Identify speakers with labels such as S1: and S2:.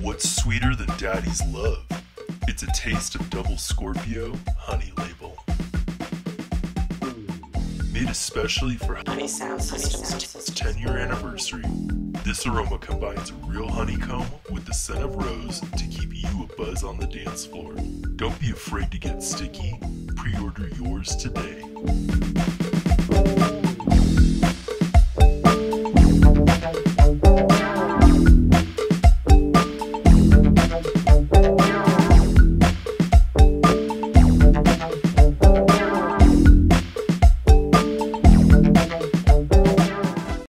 S1: What's sweeter than daddy's love? It's a taste of double Scorpio honey label. Made especially for
S2: Honey Sound Systems.
S1: 10 year anniversary, this aroma combines real honeycomb with the scent of rose to keep you a buzz on the dance floor. Don't be afraid to get sticky. Pre order yours today.